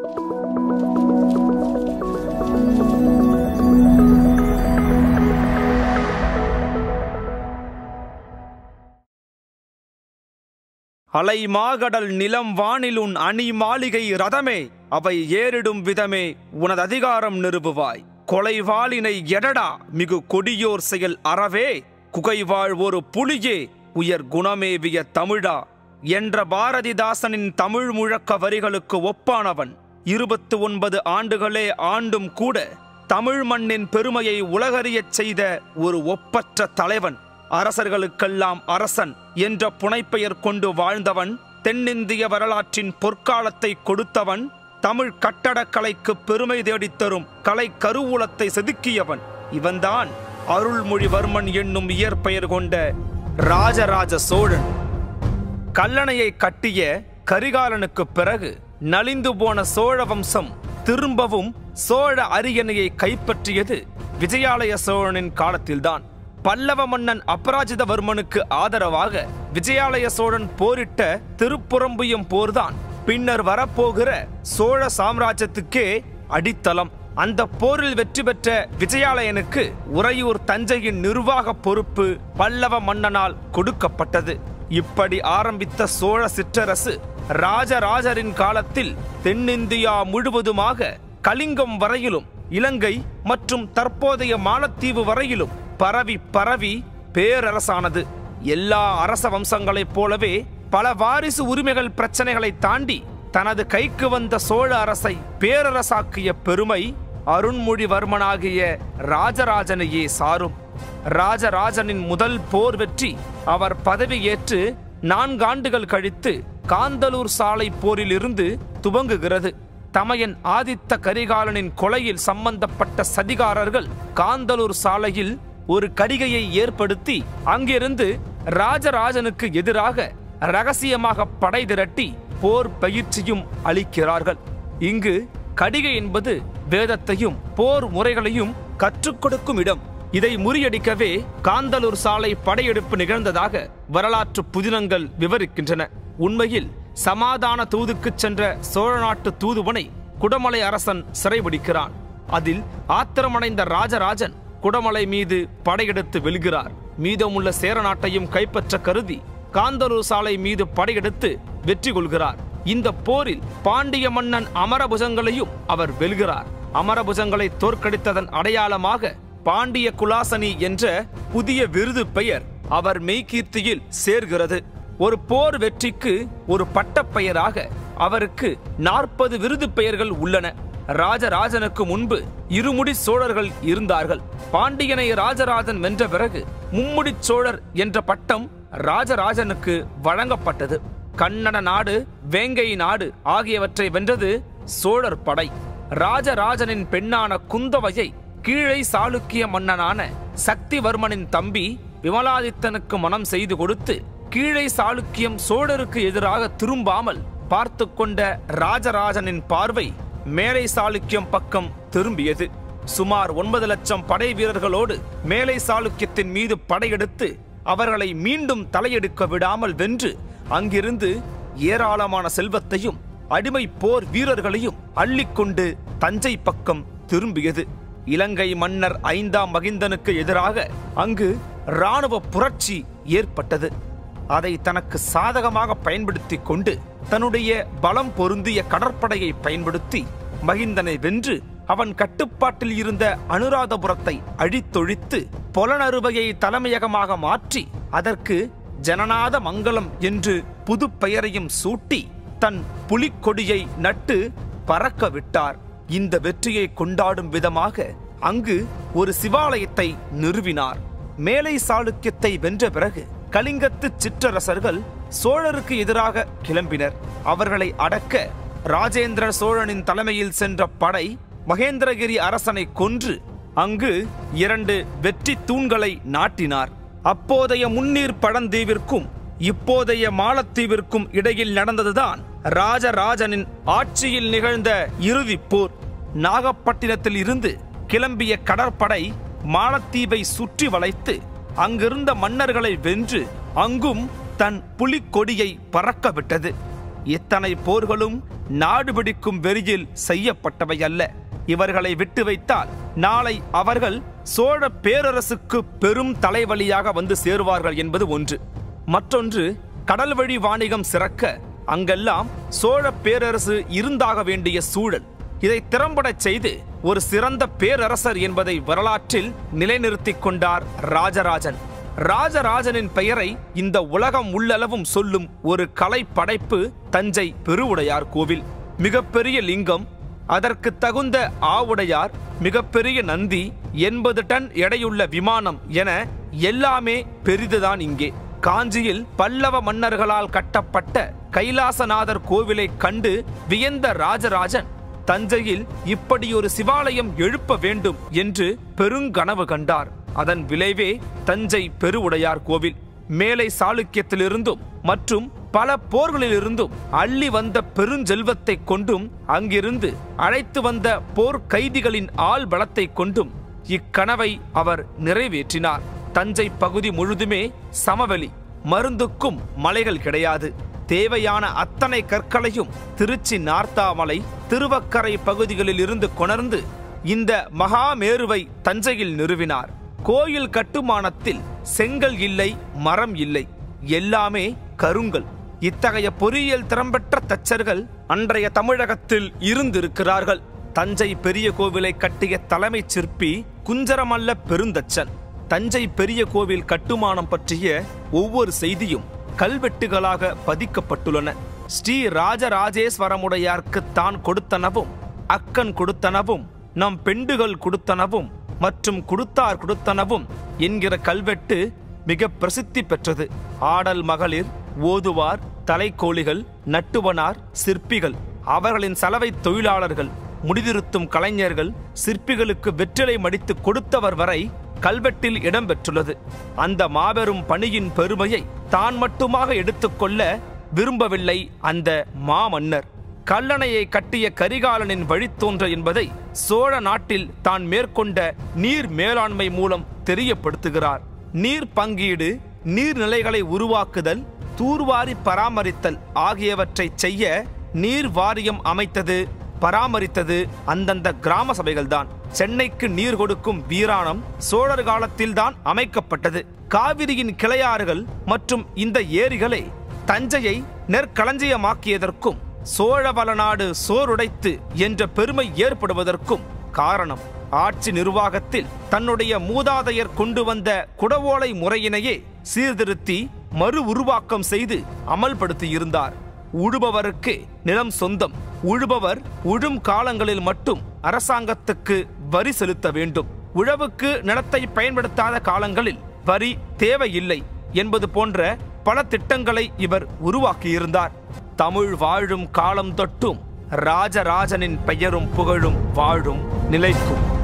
அலை மாகடல் நிலம் வானிலுன் அணி மாளிகை ரதமே அவை ஏறிடும் விதமே உனது அதிகாரம் நிறுவுவாய். கொலைவாளினை எடடா மிகு கொடியோர் செயல் அறவே குகைவாழ் ஒரு புலியே உயர் குணமேவிய தமிழா என்ற பாரதிதாசனின் தமிழ் முழக்க வரிகளுக்கு ஒப்பானவன். இருபத்து ஒன்பது ஆண்டுகளே ஆண்டும் கூட தமிழ் மண்ணின் பெருமையை உலகறியச் செய்த ஒரு ஒப்பற்ற தலைவன் அரசர்களுக்கெல்லாம் அரசன் என்ற புனைப்பெயர் கொண்டு வாழ்ந்தவன் தென்னிந்திய வரலாற்றின் பொற்காலத்தை கொடுத்தவன் தமிழ் கட்டடக்கலைக்கு பெருமை தேடித்தரும் கலை கருவூலத்தை செதுக்கியவன். இவன்தான் அருள்மொழிவர்மன் என்னும் இயற்பெயர் கொண்ட ராஜராஜ சோழன். கல்லணையை கட்டிய கரிகாலனுக்கு பிறகு நலிந்து போன சோழ வம்சம் திரும்பவும் சோழ அரியணையை கைப்பற்றியது விஜயாலய சோழனின் காலத்தில்தான். பல்லவ மன்னன் அபராஜிதவர்மனுக்கு ஆதரவாக விஜயாலய சோழன் போரிட்ட திருப்புறம்புயம் போர்தான். பின்னர் வரப்போகிற சோழ சாம்ராஜ்யத்துக்கே அடித்தளம். அந்த போரில் வெற்றி பெற்ற விஜயாலயனுக்கு உறையூர் தஞ்சையின் நிர்வாக பொறுப்பு பல்லவ மன்னனால் கொடுக்கப்பட்டது. இப்படி ஆரம்பித்த சோழ சிற்றரசு ராஜராஜரின் காலத்தில் தென்னிந்தியா முழுவதுமாக கலிங்கம் வரையிலும் இலங்கை மற்றும் தற்போதைய மாலத்தீவு வரையிலும் பரவி பரவி பேரரசானது. எல்லா அரச வம்சங்களைப் போலவே பல வாரிசு உரிமைகள் பிரச்சனைகளை தாண்டி தனது கைக்கு வந்த சோழ அரசை பேரரசாக்கிய பெருமை அருண்மொழிவர்மனாகிய ராஜராஜனையே சாரும். ராஜராஜனின் முதல் போர் வெற்றி அவர் பதவியேற்று நான்காண்டுகள் கழித்து காந்தலூர் சாலை போரிலிருந்து துவங்குகிறது. தமையன் ஆதித்த கரிகாலனின் கொலையில் சம்பந்தப்பட்ட சதிகாரர்கள் காந்தலூர் சாலையில் ஒரு கடிகையை ஏற்படுத்தி அங்கிருந்து ராஜராஜனுக்கு எதிராக ரகசியமாக படை திரட்டி போர் பயிற்சியும் அளிக்கிறார்கள். இங்கு கடிகை என்பது வேதத்தையும் போர் முறைகளையும் கற்றுக் கொடுக்கும் இடம். இதை முறியடிக்கவே காந்தலூர் சாலை படையெடுப்பு நிகழ்ந்ததாக வரலாற்று புதினங்கள் விவரிக்கின்றன. உண்மையில் சமாதான தூதுக்குச் சென்ற சோழ நாட்டு தூதுவனை குடமலை அரசன் சிறைபிடிக்கிறான். அதில் ஆத்திரமடைந்த ராஜராஜன் குடமலை மீது படையெடுத்து வெல்கிறார். மீதமுள்ள சேர நாட்டையும் கைப்பற்ற கருதி காந்தலூர் சாலை மீது படையெடுத்து வெற்றி கொள்கிறார். இந்த போரில் பாண்டிய மன்னன் அமரபுஜங்களையும் அவர் வெல்கிறார். அமரபுஜங்களை தோற்கடித்ததன் அடையாளமாக பாண்டிய குலாசனி என்ற புதிய விருது பெயர் அவர் மெய்கீர்த்தியில் சேர்கிறது. ஒரு போர் வெற்றிக்கு ஒரு பட்டப்பெயராக அவருக்கு நாற்பது விருது பெயர்கள் உள்ளன. ராஜராஜனுக்கு முன்பு இருமுடி சோழர்கள் இருந்தார்கள். பாண்டியனை ராஜராஜன் வென்ற பிறகு மும்முடி சோழர் என்ற பட்டம் ராஜராஜனுக்கு வழங்கப்பட்டது. கன்னட நாடு வேங்கை நாடு ஆகியவற்றை வென்றது சோழர் படை. ராஜராஜனின் பெண்ணான குந்தவையை கீழை சாளுக்கிய மன்னனான சக்திவர்மனின் தம்பி விமலாதித்தனுக்கு மனம் செய்து கொடுத்து கீழை சாளுக்கியம் சோழருக்கு எதிராக திரும்பாமல் பார்த்து கொண்ட ராஜராஜனின் பார்வை மேலை சாளுக்கியம் பக்கம் திரும்பியது. சுமார் ஒன்பது லட்சம் படை வீரர்களோடு மேலை சாளுக்கியத்தின் மீது படையெடுத்து அவர்களை மீண்டும் தலையெடுக்க விடாமல் வென்று அங்கிருந்து ஏராளமான செல்வத்தையும் அடிமை போர் வீரர்களையும் அள்ளிக்கொண்டு தஞ்சை பக்கம் திரும்பியது. இலங்கை மன்னர் ஐந்தாம் மகிந்தனுக்கு எதிராக அங்கு இராணுவ புரட்சி ஏற்பட்டது. அதை தனக்கு சாதகமாக பயன்படுத்தி கொண்டு தன்னுடைய பலம் பொருந்திய கடற்படையை பயன்படுத்தி மகிந்தனை வென்று அவன் கட்டுப்பாட்டில் இருந்த அனுராதபுரத்தை அழித்தொழித்து பொலனறுவையை தலைமையகமாக மாற்றி அதற்கு ஜனநாத மங்கலம் என்று புது பெயரையும் சூட்டி தன் புலிக்கொடியை நட்டு பறக்க விட்டார். இந்த வெற்றியை கொண்டாடும் விதமாக அங்கு ஒரு சிவாலயத்தை நிறுவினார். மேலை சாளுக்கியத்தை வென்ற பிறகு கலிங்கத்து சிற்றரசர்கள் சோழருக்கு எதிராக கிளம்பினர். அவர்களை அடக்க ராஜேந்திர சோழனின் தலைமையில் சென்ற படை மகேந்திரகிரி அரசனை கொன்று அங்கு இரண்டு வெற்றி தூண்களை நாட்டினார். அப்போதைய முன்னீர் பழந்தீவிற்கும் இப்போதைய மாலத்தீவிற்கும் இடையில் நடந்ததுதான் ராஜராஜனின் ஆட்சியில் நிகழ்ந்த இறுதிப் போர். நாகப்பட்டினத்தில் இருந்து கிளம்பிய கடற்படை மாலத்தீவை சுற்றி வளைத்து அங்கிருந்த மன்னர்களை வென்று அங்கும் தன் புலிக்கொடியை பறக்க விட்டது இத்தனை போர்களும் நாடு பிடிக்கும் வெறியில் செய்யப்பட்டவை அல்ல. இவர்களை விட்டு வைத்தால் நாளை அவர்கள் சோழ பேரரசுக்கு பெரும் தலைவலியாக வந்து சேருவார்கள் என்பது ஒன்று. மற்றொன்று கடல் வழி வாணிகம் சிறக்க அங்கெல்லாம் சோழ பேரரசு இருந்தாக வேண்டிய சூழல். இதை திறம்படச் செய்து ஒரு சிறந்த பேரரசர் என்பதை வரலாற்றில் நிலைநிறுத்திக் கொண்டார் ராஜராஜன். ராஜராஜனின் பெயரை இந்த உலகம் உள்ளளவும் சொல்லும் ஒரு கலை படைப்பு தஞ்சை பெருவுடையார் கோவில். மிகப்பெரிய லிங்கம் அதற்கு தகுந்த ஆவுடையார் மிகப்பெரிய நந்தி எண்பது டன் எடையுள்ள விமானம் என எல்லாமே பெரிதுதான் இங்கே. காஞ்சியில் பல்லவ மன்னர்களால் கட்டப்பட்ட கைலாசநாதர் கோவிலை கண்டு வியந்த ராஜராஜன் தஞ்சையில் இப்படியொரு சிவாலயம் எழுப்ப வேண்டும் என்று பெருங்கனவு கண்டார். அதன் விளைவே தஞ்சை பெருவுடையார் கோவில். மேலை சாளுக்கியத்திலிருந்தும் மற்றும் பல போர்களிலிருந்தும் அள்ளி வந்த பெருஞ்செல்வத்தை கொண்டும் அங்கிருந்து அழைத்து வந்த போர் கைதிகளின் ஆள் பலத்தை கொண்டும் இக்கனவை அவர் நிறைவேற்றினார். தஞ்சை பகுதி முழுதுமே சமவெளி மருந்துக்கும் மலைகள் கிடையாது. தேவையான அத்தனை கற்களையும் திருச்சி நார்த்தாமலை திருவக்கரை பகுதிகளில் இருந்து கொணர்ந்து இந்த மகாமேருவை தஞ்சையில் நிறுவினார். கோயில் கட்டுமானத்தில் செங்கல் இல்லை மரம் இல்லை. எல்லாமே கருங்கல். இத்தகைய பொறியியல் திறம்பெற்ற தச்சர்கள் அன்றைய தமிழகத்தில் இருந்திருக்கிறார்கள். தஞ்சை பெரிய கோவிலை கட்டிய தலைமைச் சிற்பி குஞ்சரமல்ல பெருந்தச்சன். தஞ்சை பெரிய கோவில் கட்டுமானம் பற்றிய ஒவ்வொரு செய்தியும் கல்வெட்டுகளாக பதிக்கப்பட்டுள்ளன. ஸ்ரீ ராஜராஜேஸ்வரமுடையார்க்கு தான் கொடுத்தனவும் அக்கன் கொடுத்தனவும் நம் பெண்டுகள் கொடுத்தனவும் மற்றும் கொடுத்தார் கொடுத்தனவும் என்கிற கல்வெட்டு மிக பிரசித்தி பெற்றது. ஆடல் மகளிர் ஓதுவார் தலைக்கோழிகள் நட்டுவனார் சிற்பிகள் அவர்களின் சலவை தொழிலாளர்கள் முடிதிருத்தும் கலைஞர்கள் சிற்பிகளுக்கு வெற்றிலை மடித்து கொடுத்தவர் வரை கல்வெட்டில் இடம்பெற்றுள்ளது. அந்த மாபெரும் பணியின் பெருமையை தான் மட்டுமாக எடுத்துக்கொள்ள விரும்பவில்லை அந்த மாமன்னர். கல்லணையை கட்டிய கரிகாலனின் வழித்தோன்ற என்பதை சோழ நாட்டில் தான் மேற்கொண்ட நீர் மேலாண்மை மூலம் தெரியப்படுத்துகிறார். நீர் பங்கீடு நீர்நிலைகளை உருவாக்குதல் தூர்வாரி பராமரித்தல் ஆகியவற்றை செய்ய நீர் வாரியம் அமைத்தது பராமரித்தது அந்தந்த கிராம சபைகள்தான். சென்னைக்கு நீர் கொடுக்கும் வீராணம் சோழர் காலத்தில்தான் அமைக்கப்பட்டது. காவிரியின் கிளையாறுகள் மற்றும் இந்த ஏரிகளை தஞ்சையை நெற்களஞ்சியமாக்கியதற்கும் சோழவளநாடு சோறுடைத்து என்ற பெருமை ஏற்படுவதற்கும் காரணம். ஆட்சி நிர்வாகத்தில் தன்னுடைய மூதாதையர் கொண்டு வந்த குடவோலை முறையினையே சீர்திருத்தி மறு உருவாக்கம் செய்து அமல்படுத்தியிருந்தார். உழுபவருக்கு நிலம் சொந்தம். உழுபவர் உழும் காலங்களில் மட்டும் அரசாங்கத்துக்கு வரி செலுத்த வேண்டும். உழவுக்கு நிலத்தை பயன்படுத்தாத காலங்களில் வரி தேவையில்லை என்பது போன்ற பல திட்டங்களை இவர் உருவாக்கியிருந்தார். தமிழ் வாழும் காலம் தொட்டும் ராஜராஜனின் பெயரும் புகழும் வாழும் நிலைக்கும்.